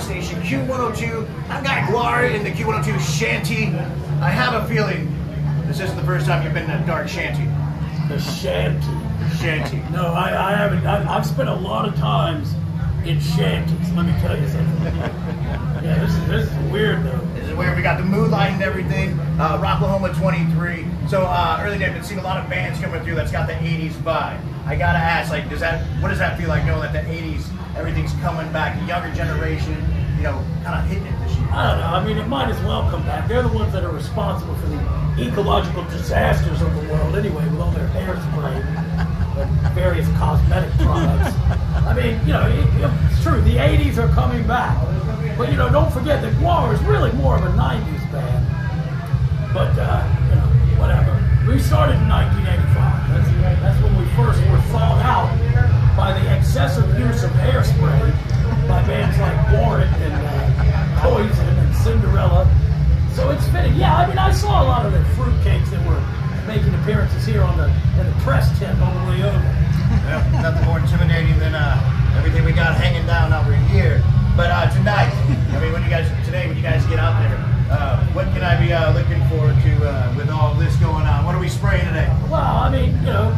Station Q102. I've got GWAR in the Q102 Shanty. I have a feeling this isn't the first time you've been in a dark shanty. The shanty. Shanty. No, I, I haven't. I, I've spent a lot of times in shanties. Let me tell you something. yeah, this is this is weird though. Where we got the moonlight and everything. Uh, Rocklahoma 23. So uh, early day, I've been seeing a lot of bands coming through that's got the 80s vibe. I gotta ask, like, does that what does that feel like knowing that the 80s everything's coming back, the younger generation, you know, kind of hitting it this year? I don't know. I mean, it might as well come back. They're the ones that are responsible for the ecological disasters of the world anyway, with all their hairspray and various cosmetic products. I mean, you know, it, it's true. The 80s are coming back. But, you know, don't forget that GWAR is really more of a 90s band. But, uh, you know, whatever. We started in 1985. That's, that's when we first were thawed out by the excessive use of hairspray by bands like Warrant and uh, Poison and Cinderella. So it's fitting. Yeah, I mean, I saw a lot of the fruitcakes that were making appearances here on the in the press tent on the way over. Nothing more intimidating than uh, everything we got hanging down over here. But uh, tonight, guys today, when you guys get out there, uh, what can I be uh, looking forward to uh, with all this going on? What are we spraying today? Well, I mean, you know,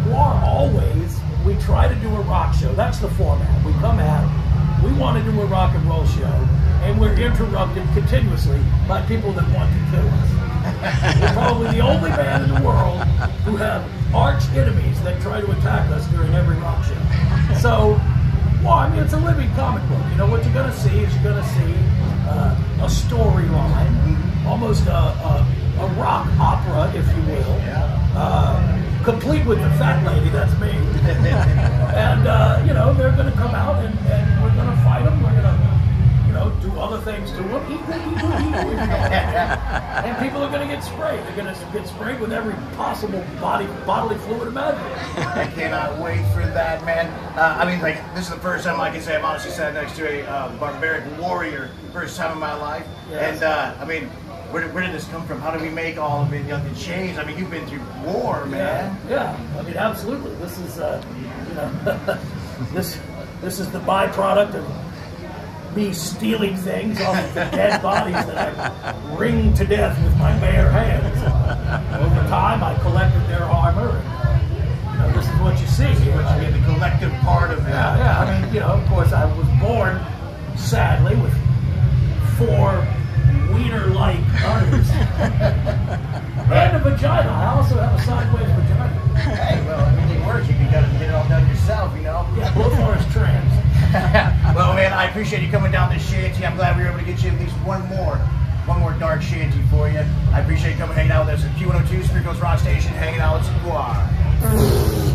always, we try to do a rock show. That's the format. We come out, we want to do a rock and roll show, and we're interrupted continuously by people that want to kill us. we're probably the only band in the world who have arch enemies that try to attack us during every rock show. So, well, I mean, it's a living comic book. You know, what you're going to see is you're going to see uh, a storyline, almost a, a, a rock opera, if you will. Uh, complete with the fat lady, that's me. and, uh, you know, they're going to come out and, and we're going to fight them. We're going to, you know, do other things to them. Eat them, eat them, eat them, you know. And people are going to get sprayed. They're going to get sprayed with every possible body bodily fluid imaginable. I cannot wait for that, man. Uh, I mean, like, this is the first time like I can say I've honestly sat next to a uh, barbaric warrior, first time in my life. Yes. And, uh, I mean, where did, where did this come from? How do we make all of it, you know, the change? I mean, you've been through war, man. Yeah, yeah. I mean, absolutely. This is, uh, you know, this this is the byproduct of me stealing things off of the dead bodies that I wring to death with my bare hands. Over time, I collected their armor, and you know, this is what you see here. But you the collective part of it. Yeah, yeah. I mean, you know, of course, I was born, sadly, with four wiener-like udders and a vagina. I appreciate you coming down to Shanty. I'm glad we were able to get you at least one more, one more dark Shanty for you. I appreciate you coming hanging out with us at Q102 Springfield Rock Station, hanging out with GWAR.